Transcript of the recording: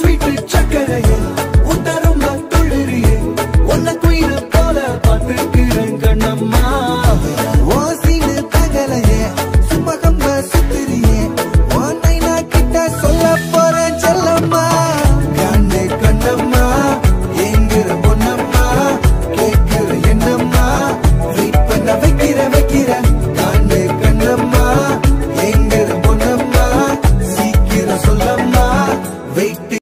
sweet சக்கரையே உத்தரம்ப